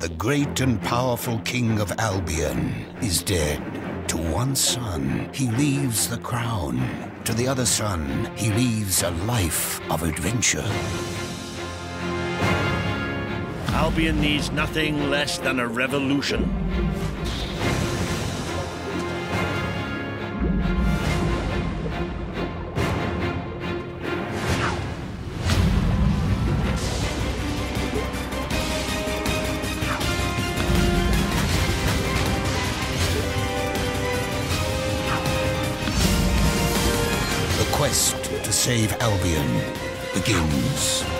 the great and powerful king of Albion, is dead. To one son, he leaves the crown. To the other son, he leaves a life of adventure. Albion needs nothing less than a revolution. The quest to save Albion begins.